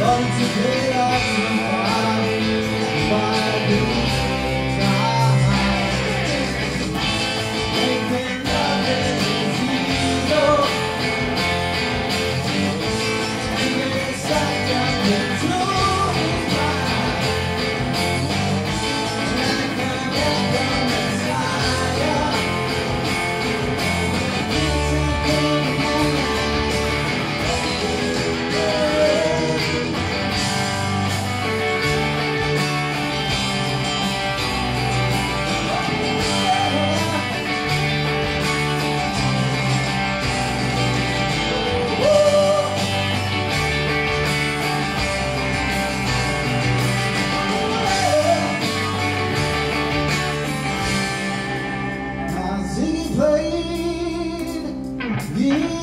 Love to pay off fire, Minha